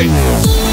aí.